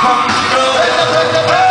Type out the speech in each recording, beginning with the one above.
come through.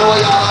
我要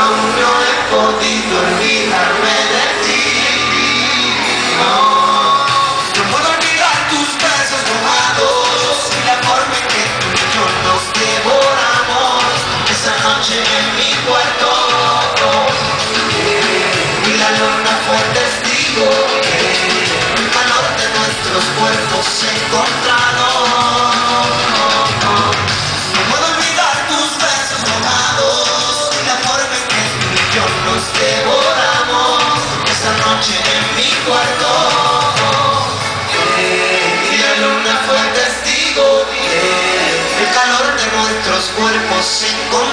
aún no he podido olvidarme de ti. No, no puedo olvidar tus besos mojados y la forma en que tú y yo nos devoramos esa noche en mi cuarto. Y la luna fue testigo, que el calor de nuestros cuerpos se encontró. sin